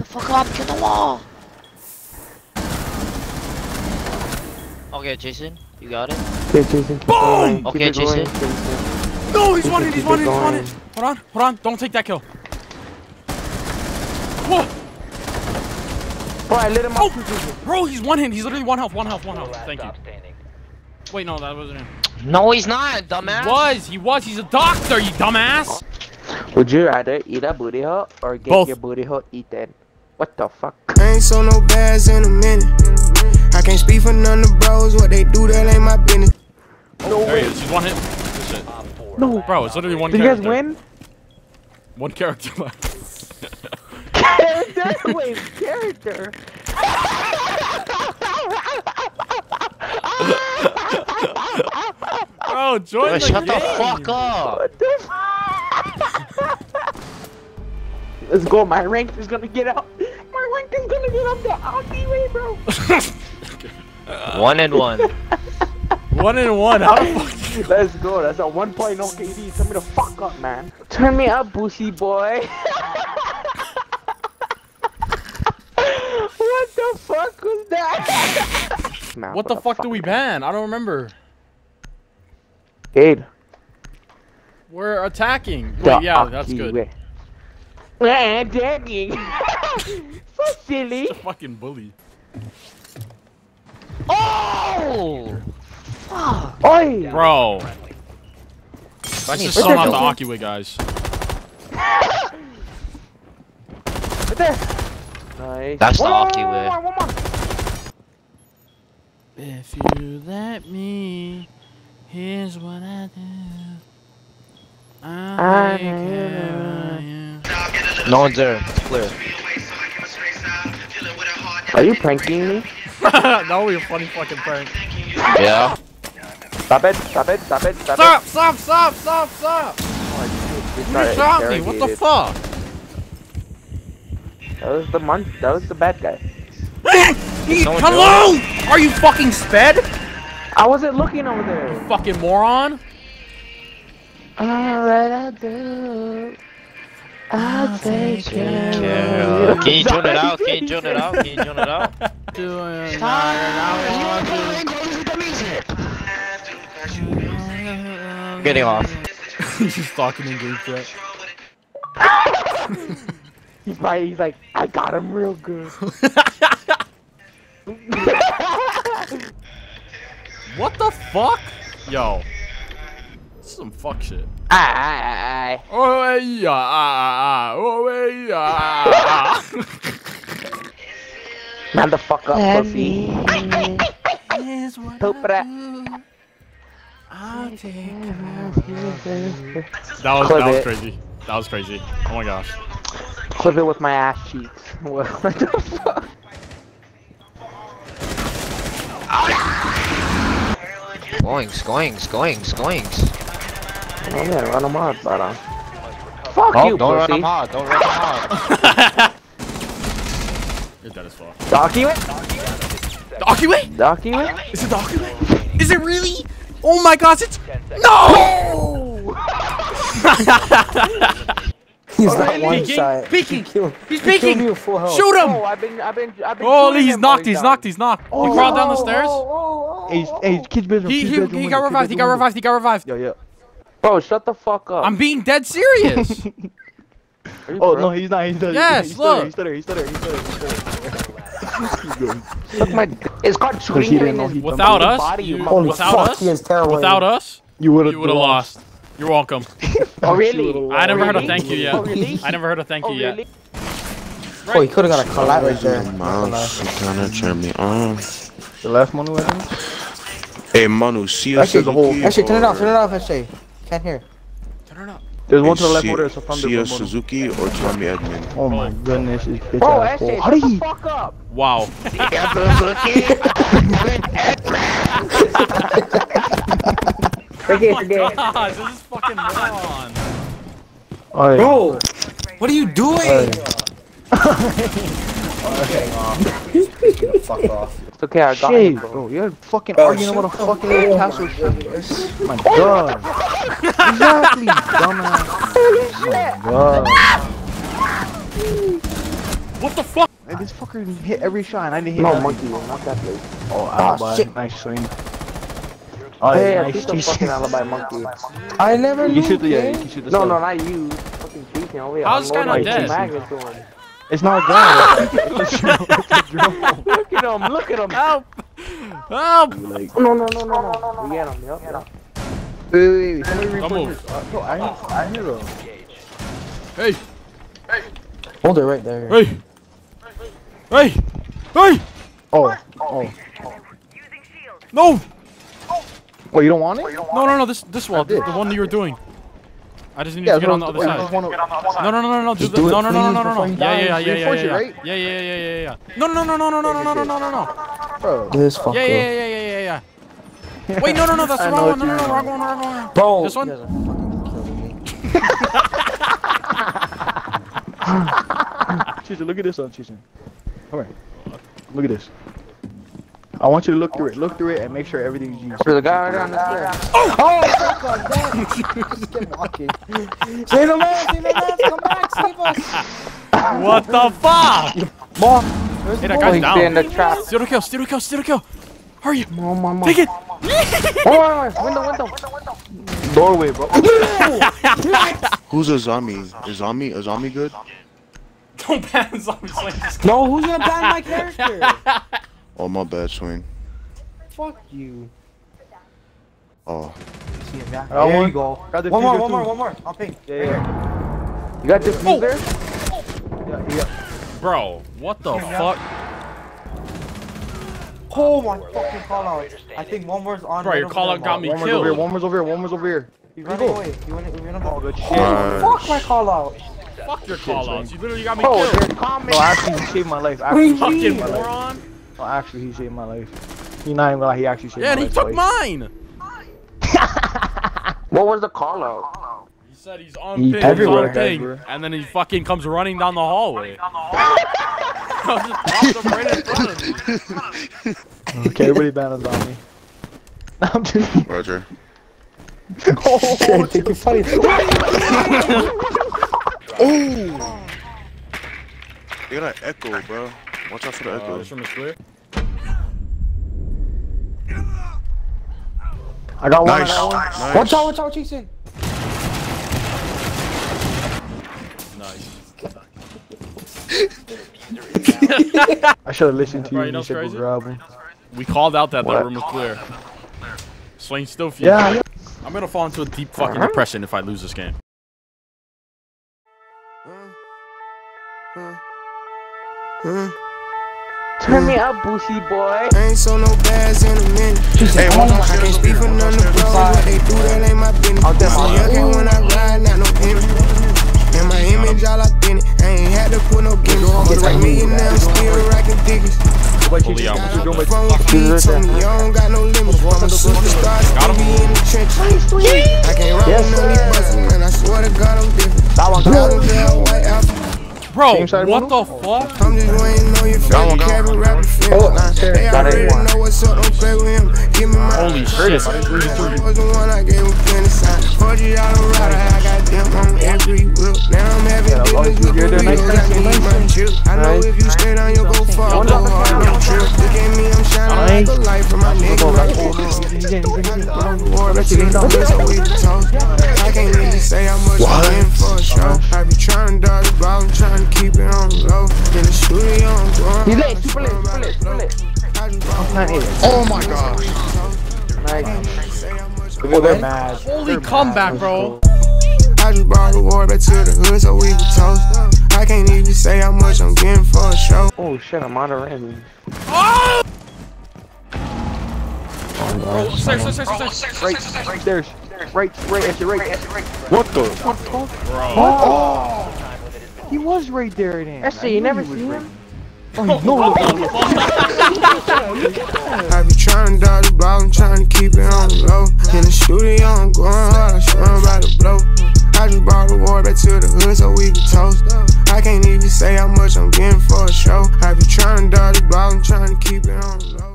the fuck up, kill the wall! Okay, Jason, you got it? Okay, Jason. Keep Boom! Going. Keep Okay, it going, Jason. No, he's Keep one it- hit, he's keep one hit, he's one hit. Hold on, hold on, don't take that kill. Whoa! Bro, I lit him Oh! up. Bro, he's one hit, he's literally one health, one health, one health. Thank you. Wait, no, that wasn't him. No, he's not, dumbass! He Was, he was, he's a doctor, you dumbass! Would you rather eat a booty hole or get Both. your booty hole eaten? What the fuck? I ain't so no bads in a minute. I can't speak for none of the bros. What they do, that ain't my business. No There he is, he's one hit. Good shit. No. Bro, it's literally one Did you guys win? One character left. character? Wait, character. Bro, join Bro, the shut the fuck up! What the f- Let's go. My rank is gonna get out. My is gonna get up the Aki way, bro. One and one. One and one, how the fuck? Let's go. That's a 1.0 point KD. Turn me the fuck up, man. Turn me up, Boosie boy. what the fuck was that? Man, What the fuck do we ban? I don't remember. Gade. We're attacking. Wait, yeah, that's Aki good. way. Ah, Danny. so silly. Fucking bully. Oh! Fuck! Oi. Bro, I this need is to not the kill. Guys. Right there. Nice. That's the One more, one more. If you let me, here's what I do. I I care of you. No one's there. It's clear. Are you pranking me? that would be a funny fucking prank. Yeah. Stop it, stop it, stop it, stop, Stop, stop, stop, stop, stop! it. You shot me, what the fuck? That was the mon- that was the bad guy. Hello! Are you fucking sped? I wasn't looking over there. Fucking moron! Alright, I'll do. I'll take care of you. Can you tune it out? Can you tune it out? Can you tune it out? Getting off. He's just talking in game chat. He's probably, he's like, I got him real good. What the fuck? Yo. This is some fuck shit. Aye, Oh yeah, ah, ah, oh yeah. ah, ah. Man the fuck up, pussy. Poop rat. That was Clip that was it. crazy. That was crazy. Oh my gosh. Clip it with my ass cheeks. What the fuck? Goings, goings, goings, goings. Oh man, run him out, but um. Fuck Oh, you, don't run pussy. him hard. Don't run him hard. You're dead as fuck. Docky way? The way? Docky way? Is it the way? Is it really? Oh my gosh, it's No! He's not really? one Peeking, shot. peeking. He killed, He's he killed peeking. me with full health. Shoot him! Oh, I've been, I've been, I've been. Oh, shooting he's him while knocked, he's down. knocked, he's knocked. He Oh, crawled down the oh, stairs. oh, oh, oh. Hey, hey, kids bedroom. He, kids he, bedroom he window, got kids revived, he got bedroom revived, he got revived. window. Yeah, Bro, shut the fuck up. I'm being dead serious. Are you. Oh for no, he's not. He's not. Yes, he's look. He's stutter. He's stutter. He's stutter. He's stutter. He's my. It's called shooting he didn't in know he- Without us, body, you you- Holy without fuck, us, he is terrible. without us, You would have. you would lost. You're welcome. Oh really? I never heard a thank you yet. Oh, really? I never heard a thank Oh you really? yet. Oh, he could have got a collab right there. Mouse, you kinda turn me on. The last one, I think. Hey Manu, see us Actually, the whole- Actually, turn it off, turn it off, actually. Can't hear. Turn it up. There's one to the left see- over there. So from the us. Suzuki or Tommy Edmond. Oh my goodness, this bitch Bro, asshole. SJ, How shut did he? fuck up. Wow. Forget, Oh my forget. god, this is fucking moron. Alright. Bro, what are you doing? Fuck off. It's okay, I got Shit, him, bro. bro. You're fucking arguing about a fucking little castle shit. Oh my god. exactly, dumbass. My god. What the fuck? And this fucker hit every shot and I didn't hit No, monkey, not that place. Oh, Ah, alibi. shit. Nice swing. Oh, Hey, I nice think the fucking alibi monkey. I never You knew. shoot the yeah, you can shoot the No, sub. no, not you. Fucking cheating over here. How's this guy Unload not my dead? magnets to him. It's not gun. It's a drum. It's a drum. Look at him, look at him. Help! Help! Like, No, no, no, no, no. We get him, yep, yep. wait, wait, wait. Somebody Don't report move. this. Uh, no, I, I hear though. Hey! Hey! Hold it right there. Hey! Hey! Hey! Oh, oh. No! Well, you don't want it? No, no, no, this this wall, the, the one that you were doing. I just need Yeah, to get so- on the other wait, side. just wanna- No, no, no, no, no, do Just the, do it, no, no, no, no, please, no, no, before no. he Yeah, yeah, yeah, dies. yeah, yeah, Reinforce it, yeah, right? yeah, yeah, yeah, yeah, yeah. No, no, no, no, no, no, no, no, no, no, no, no. Bro. This fucker. Yeah, yeah, yeah, yeah, yeah, yeah. Wait, no, no, no, that's the I wrong know one. No, what no, you no, mean. wrong one, wrong one. wrong- Bro, This one? You guys are fucking killing me. Chisel, look at this one, Chisel. Come here. Look at this. I want you to look through it. Look through it and make sure everything's used. For the guy right down the stairs. Oh! Oh! Save the man, save the man, come back, save us. What the fuck? Mom, Hey, that Oh, guy's he's in the trap. Steal the kill, steal the kill, steal the kill. Hurry, Oh, my, my. take it. Oh, wait, wait, window, window. Doorway, bro. Who's a zombie? Is zombie a zombie good? Don't ban zombie slings. No, who's gonna ban my character? Oh my bad swing. Fuck you. Oh. See him, yeah. There one. you go. Got the One more, fuser one more, one more. I'll ping. Yeah, yeah. You got this Oh. there? yeah, yeah. Bro, what the fuck? Oh my fucking call out. I think one more's on. Bro, right your over call out got Mom. me One more over here. One more over here. One more over here. He's running go. away. He went, he went Oh, above. good shit. Nice. Fuck my call out. Fuck your call outs. You literally got me Oh, killed. they're coming. No, actually, saved my life. I actually he Fucking saved my life. moron. No, actually, he saved my life. He not even gonna lie, he actually saved Yeah, my and he took boy. mine. What was the call out? He said he's on He ping, he's everywhere, on ping, guys, and then he fucking comes running down the hallway. I just popped him right in front of me. Okay, everybody ban on me. I'm just. Roger. Okay, take your funny. Oh! You got an echo, bro. Watch out for the Uh, echo. this room is clear. I got one. I Nice. got one. Nice. Watch out, watch out, Jason. Nice. I should have listened to you. Bro, you know said crazy? grab. We called out that What? that room was clear. Swain still feels. Yeah, yeah. I'm gonna fall into a deep fucking uh-huh. depression if I lose this game. Uh, uh, uh. Turn me up, Boosie boy. I ain't so no bads in a minute. Hey, watch out I can't speak for none of the bros. What they do, that ain't my business. Out there, See, okay when I ride, not no image. And my image all up in it. I ain't had to put no gimmicks. Get like me and them still racking digits. What you Fully what out. you doing? From a kid, told me I don't got no limits. I'm a superstar, still Got him. be in the Bro, Same side what the fuck? I'm just waiting on your Got one, favorite got cabin rapper feel. Oh, Nah, sure. They Got it. already know what's up, don't play with him. Give me my Holy shit. was the one I gave him genocide. Forty dollar rider, I got them on every whip. Now I'm having Yeah, business with you're doing Burritos, nice I can eat my chip. I know if you stay down, you'll go far. Go hard, no trip. Look at me, I'm shining like a light from my nigga. Right He's lit, super lit, super lit, super lit. Oh my god. Nice. Oh, they're mad. Holy comeback, bro. I just brought the war back to the hood so we can toast. I can't even say how much I'm getting for a show. Oh shit, I'm out of range. Oh! Oh, stairs, stairs, stairs, stairs. Right, right there. Right, right, at your right. at your right. What the? Bro. Oh! He was right there then. That shit, you never see him? Oh, no, look. I be trying to dodge the ball, I'm trying to keep it on the low. In the studio, I'm going hard, I'm sure I'm about to blow. I just brought the war back to the hood so we can toast. I can't even say how much I'm getting for a show. I be trying to dodge the ball, I'm trying to keep it on the low.